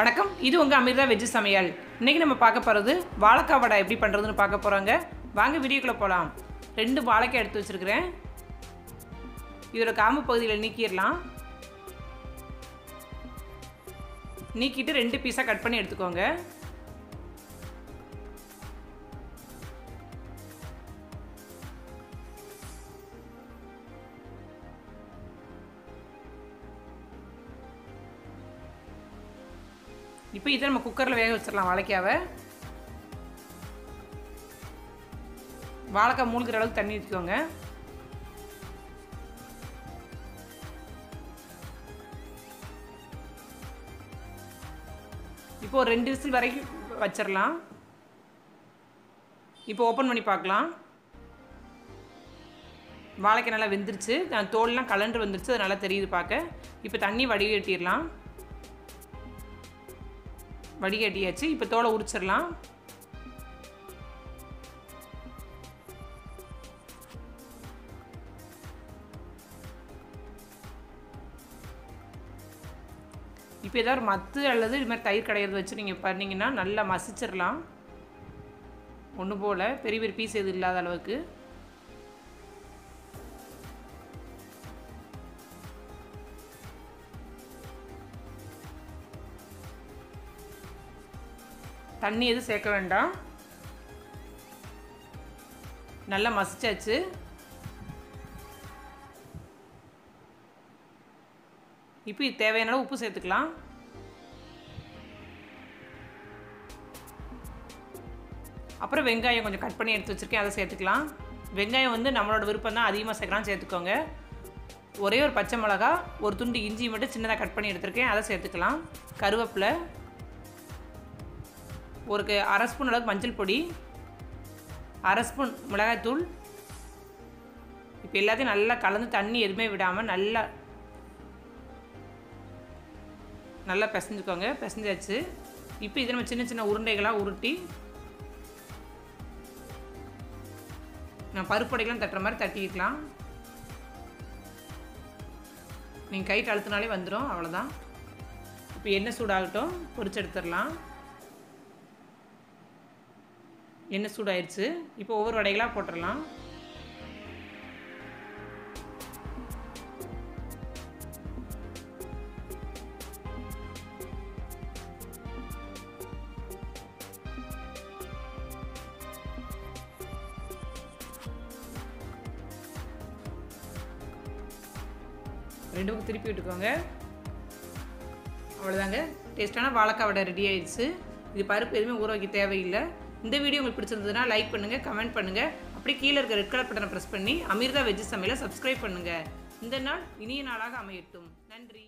வணக்கம். இது உங்கள் அமிர்தா வெஜ்ஜு சமையல். இன்றைக்கி நம்ம பார்க்க போகிறது வாழைக்காய் வடை எப்படி பண்ணுறதுன்னு பார்க்க போகிறாங்க வாங்க வீடியோக்குள்ளே போகலாம் ரெண்டு வாழைக்காய் எடுத்து வச்சுருக்கிறேன். இதோட காம்பு பகுதியில் நீக்கிடலாம். நீக்கிட்டு ரெண்டு பீஸாக கட் பண்ணி எடுத்துக்கோங்க. இப்போ இதை நம்ம குக்கரில் வேக வச்சிடலாம் வாழைக்காவை. வாழைக்காய் மூழ்கிற அளவுக்கு தண்ணி ஊற்றிக்கோங்க இப்போ ஒரு ரெண்டு விசில் வரைக்கும் வச்சிடலாம். இப்போ ஓப்பன் பண்ணி பார்க்கலாம். வாழைக்காய் நல்லா வெந்துருச்சு. நான் தோல்லாம் கலண்டு வந்துருச்சு அது நல்லா தெரியுது பார்க்க. இப்போ தண்ணி வடிகட்டிடலாம். வடிகட்டியாச்சு. இப்போ தோலை உரிச்சிடலாம். இப்போ ஏதாவது ஒரு மத்து அல்லது இது மாதிரி தயிர் கடையிறது வச்சு நீங்கள் பண்ணிங்கன்னா நல்லா மசிச்சிடலாம். ஒன்று போல் பெரிய பெரிய பீஸ் எதுவும் இல்லாத அளவுக்கு. தண்ணி எதுவும் சேர்க்க வேண்டாம். நல்லா மசிச்சாச்சு. இப்போ இது தேவையான அளவு உப்பு சேர்த்துக்கலாம். அப்புறம் வெங்காயம் கொஞ்சம் கட் பண்ணி எடுத்து வச்சுருக்கேன் அதை சேர்த்துக்கலாம். வெங்காயம் வந்து நம்மளோட விருப்பம் தான் அதிகமாக சேர்க்கலாம் சேர்த்துக்கோங்க. ஒரே ஒரு பச்சை மிளகா ஒரு துண்டு இஞ்சி மட்டும் சின்னதாக கட் பண்ணி எடுத்திருக்கேன் அதை சேர்த்துக்கலாம். கருவேப்பிலை ஒரு அரை ஸ்பூன் அளவுக்கு மஞ்சள் பொடி அரை ஸ்பூன் மிளகாய்த்தூள் இப்போ எல்லாத்தையும் நல்லா கலந்து தண்ணி எதுவுமே விடாமல் நல்லா நல்லா பிசைஞ்சுக்கோங்க. பிசைஞ்சாச்சு. இப்போ இதை நம்ம சின்ன சின்ன உருண்டைகளாக உருட்டி நான் பருப்படைகளாம் தட்டுற மாதிரி தட்டிக்கலாம். நீங்கள் கைட்டு அழுத்தினாலே வந்துடும் அவ்வளோதான் இப்போ எண்ணெய் சூடாகட்டும். பொரிச்சு எடுத்துடலாம். எண்ணெய் சூடாயிருச்சு. இப்போ ஒவ்வொரு வடைகளாக போட்டுடலாம். ரெண்டு பக்கம் திருப்பி விட்டுக்கோங்க. அவ்வளோதாங்க டேஸ்ட்டான வாழைக்காய் வடை ரெடி ஆயிடுச்சு. இது பருப்பு எதுவுமே ஊற வைக்க தேவையில்லை. இந்த வீடியோ உங்களுக்கு பிடிச்சிருந்ததுன்னா லைக் பண்ணுங்கள் கமெண்ட் பண்ணுங்கள் அப்படியே கீழே இருக்க ரெட் கலர் பட்டனை ப்ரெஸ் பண்ணி அமிர்தா வெஜ்ஜி சமையலை சப்ஸ்கிரைப் பண்ணுங்கள் இந்த நாள் இனிய நாளாக அமையட்டும். நன்றி.